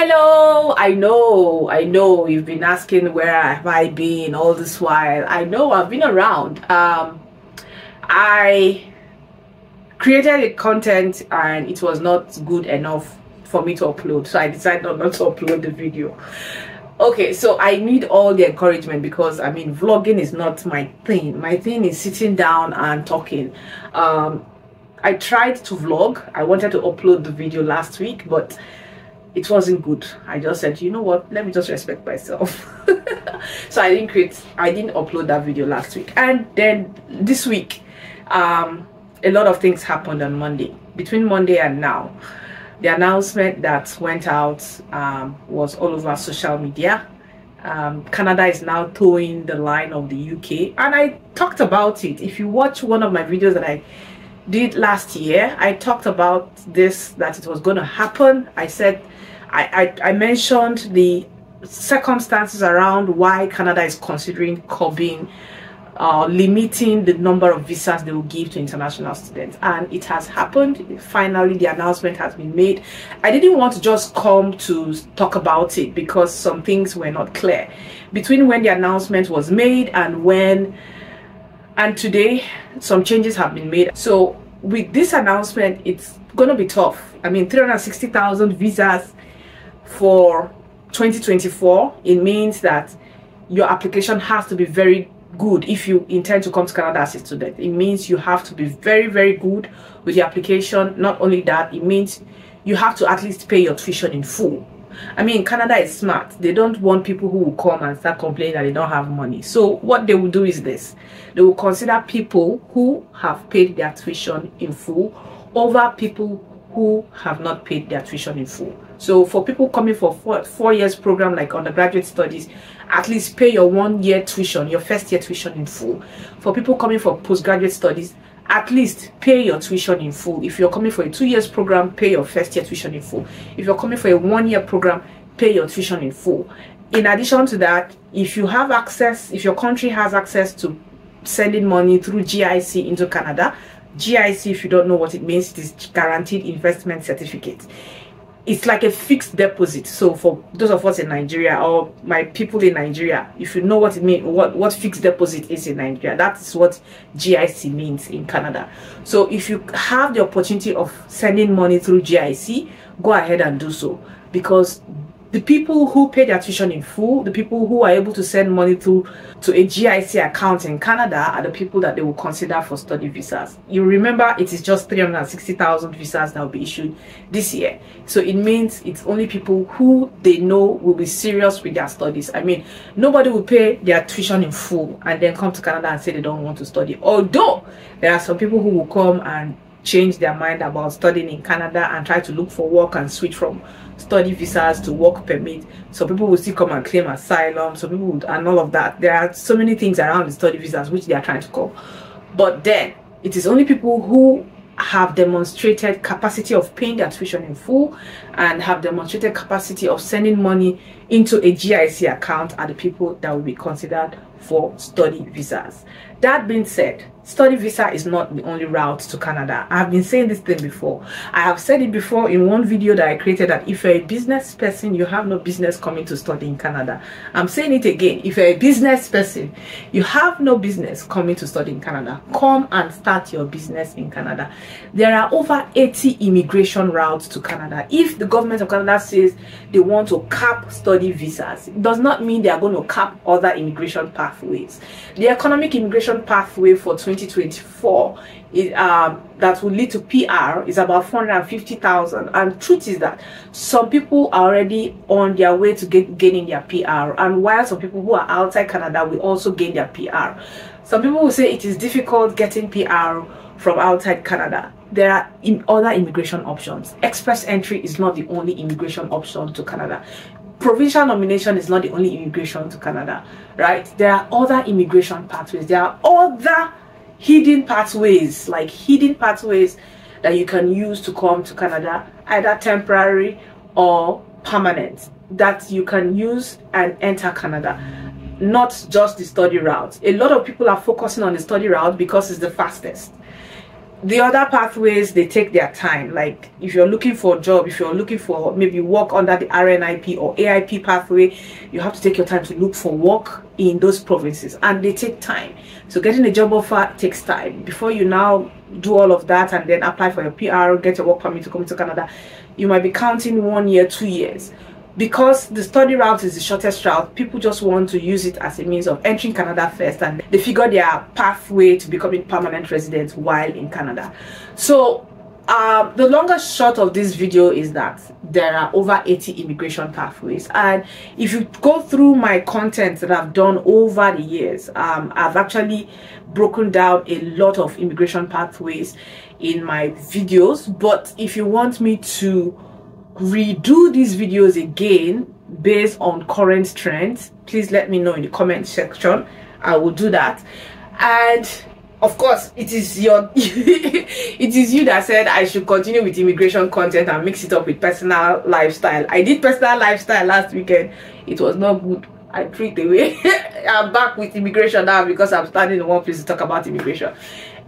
Hello, I know, I know you've been asking where have I been all this while. I know I've been around. Um, I created a content and it was not good enough for me to upload, so I decided not to upload the video. Okay, so I need all the encouragement because I mean, vlogging is not my thing. My thing is sitting down and talking. Um, I tried to vlog. I wanted to upload the video last week, but it wasn't good. I just said, you know what, let me just respect myself. so I didn't create, I didn't upload that video last week. And then this week, um, a lot of things happened on Monday. Between Monday and now, the announcement that went out um, was all over social media. Um, Canada is now toeing the line of the UK, and I talked about it. If you watch one of my videos that I did last year, I talked about this that it was going to happen. I said I, I, I mentioned the circumstances around why Canada is considering curbing uh, limiting the number of visas they will give to international students. And it has happened. Finally the announcement has been made. I didn't want to just come to talk about it because some things were not clear. Between when the announcement was made and when and today some changes have been made. So with this announcement it's going to be tough i mean 360000 visas for 2024 it means that your application has to be very good if you intend to come to Canada as a student. It means you have to be very, very good with your application. Not only that, it means you have to at least pay your tuition in full. I mean, Canada is smart. They don't want people who will come and start complaining that they don't have money. So what they will do is this. They will consider people who have paid their tuition in full over people who have not paid their tuition in full. So for people coming for four, four years program like undergraduate studies, at least pay your one year tuition, your first year tuition in full. For people coming for postgraduate studies, at least pay your tuition in full. If you're coming for a two years program, pay your first year tuition in full. If you're coming for a one year program, pay your tuition in full. In addition to that, if you have access, if your country has access to sending money through GIC into Canada, GIC, if you don't know what it means, it is Guaranteed Investment Certificate it's like a fixed deposit. So for those of us in nigeria or my people in nigeria if you know what it means what what fixed deposit is in nigeria that's what gic means in canada. So if you have the opportunity of sending money through gic go ahead and do so. Because the people who pay their tuition in full, the people who are able to send money to, to a GIC account in Canada are the people that they will consider for study visas. You remember it is just 360,000 visas that will be issued this year. So it means it's only people who they know will be serious with their studies. I mean, nobody will pay their tuition in full and then come to Canada and say they don't want to study. Although there are some people who will come and change their mind about studying in Canada and try to look for work and switch from study visas to work permit. So people will still come and claim asylum. So people would, and all of that. There are so many things around the study visas which they are trying to call. But then it is only people who have demonstrated capacity of paying their tuition in full and have demonstrated capacity of sending money into a GIC account are the people that will be considered for study visas. That being said, study visa is not the only route to Canada. I have been saying this thing before. I have said it before in one video that I created that if you're a business person, you have no business coming to study in Canada. I'm saying it again. If you're a business person, you have no business coming to study in Canada. Come and start your business in Canada. There are over 80 immigration routes to Canada. If the government of Canada says they want to cap study visas, it does not mean they are going to cap other immigration pathways. The economic immigration pathway for 20 2024 it, um, that will lead to PR is about 450,000. And truth is that some people are already on their way to get, gaining their PR. And while some people who are outside Canada will also gain their PR. Some people will say it is difficult getting PR from outside Canada. There are other immigration options. Express entry is not the only immigration option to Canada provincial nomination is not the only immigration to Canada, right? There are other immigration pathways. There are other hidden pathways, like hidden pathways that you can use to come to Canada, either temporary or permanent, that you can use and enter Canada, not just the study route. A lot of people are focusing on the study route because it's the fastest. The other pathways they take their time. Like if you're looking for a job if you're looking for maybe work under the rnip or aip pathway you have to take your time to look for work in those provinces. And they take time. So getting a job offer takes time. Before you now do all of that and then apply for your pr get your work permit to come to canada you might be counting one year two years because the study route is the shortest route, people just want to use it as a means of entering Canada first and they figure their pathway to becoming permanent residents while in Canada. So um, the longest short of this video is that there are over 80 immigration pathways and if you go through my content that I've done over the years um, I've actually broken down a lot of immigration pathways in my videos but if you want me to redo these videos again based on current trends. Please let me know in the comment section. I will do that. And of course it is your it is you that said i should continue with immigration content and mix it up with personal lifestyle. I did personal lifestyle last weekend. It was not good. I threw it away. I'm back with immigration now because i'm standing in one place to talk about immigration.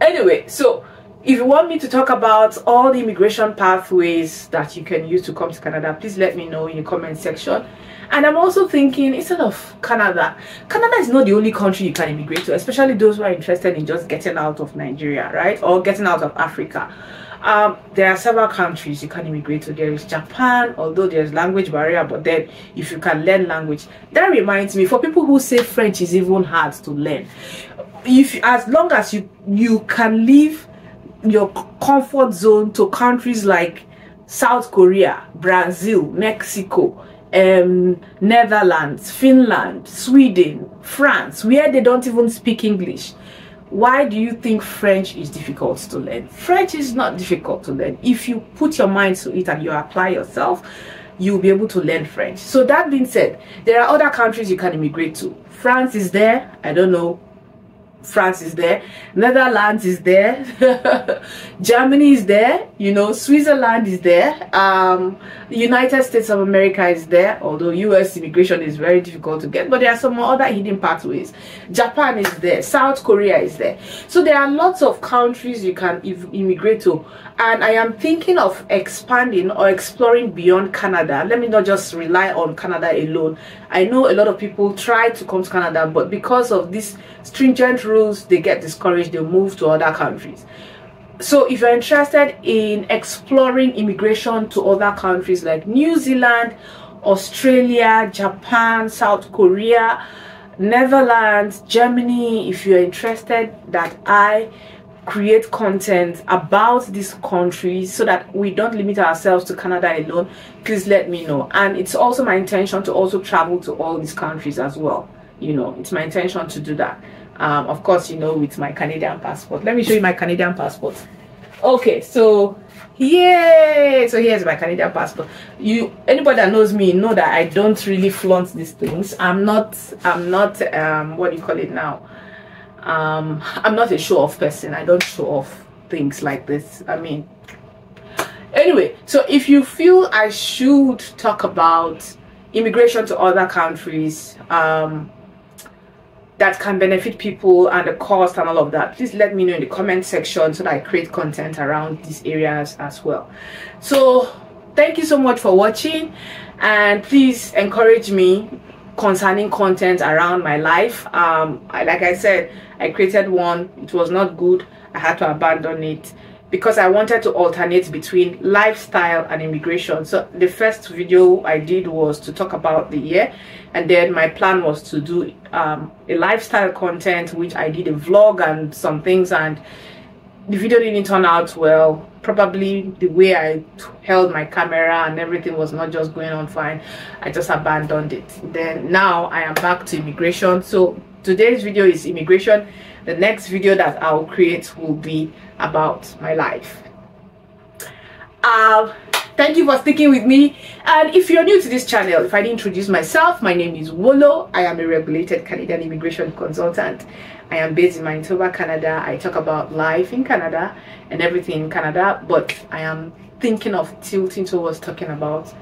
Anyway so if you want me to talk about all the immigration pathways that you can use to come to Canada, please let me know in the comment section. And I'm also thinking, instead of Canada, Canada is not the only country you can immigrate to, especially those who are interested in just getting out of Nigeria, right? Or getting out of Africa. Um, there are several countries you can immigrate to. There is Japan, although there's language barrier, but then if you can learn language, that reminds me, for people who say French is even hard to learn, if as long as you you can live your comfort zone to countries like South Korea, Brazil, Mexico, um, Netherlands, Finland, Sweden, France, where they don't even speak English. Why do you think French is difficult to learn? French is not difficult to learn. If you put your mind to it and you apply yourself, you'll be able to learn French. So that being said, there are other countries you can immigrate to. France is there. I don't know France is there, Netherlands is there, Germany is there, you know, Switzerland is there, um, United States of America is there, although US immigration is very difficult to get, but there are some other hidden pathways. Japan is there, South Korea is there. So there are lots of countries you can immigrate to, and I am thinking of expanding or exploring beyond Canada. Let me not just rely on Canada alone. I know a lot of people try to come to Canada, but because of this stringent they get discouraged, they move to other countries. So if you're interested in exploring immigration to other countries like New Zealand, Australia, Japan, South Korea, Netherlands, Germany, if you're interested that I create content about these countries so that we don't limit ourselves to Canada alone, please let me know. And it's also my intention to also travel to all these countries as well. You know, it's my intention to do that. Um, of course, you know, with my Canadian passport. Let me show you my Canadian passport. Okay, so yay! So here's my Canadian passport. You, anybody that knows me, know that I don't really flaunt these things. I'm not, I'm not, um, what do you call it now? um i'm not a show-off person i don't show off things like this i mean anyway so if you feel i should talk about immigration to other countries um that can benefit people and the cost and all of that please let me know in the comment section so that i create content around these areas as well. So thank you so much for watching and please encourage me concerning content around my life. Um I, like i said i created one. It was not good. I had to abandon it because i wanted to alternate between lifestyle and immigration. So the first video i did was to talk about the year and then my plan was to do um, a lifestyle content which i did a vlog and some things and the video didn't turn out well. Probably the way I held my camera and everything was not just going on fine. I just abandoned it. Then now I am back to immigration. So today's video is immigration. The next video that I'll create will be about my life. Uh, thank you for sticking with me. And if you're new to this channel if I didn't introduce myself my name is Wolo. I am a regulated Canadian immigration consultant. I am based in Manitoba, Canada. I talk about life in Canada and everything in Canada, but I am thinking of tilting towards talking about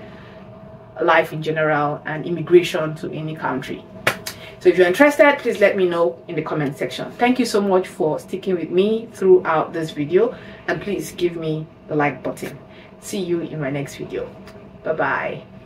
life in general and immigration to any country. So if you're interested please let me know in the comment section. Thank you so much for sticking with me throughout this video and please give me the like button. See you in my next video. Bye bye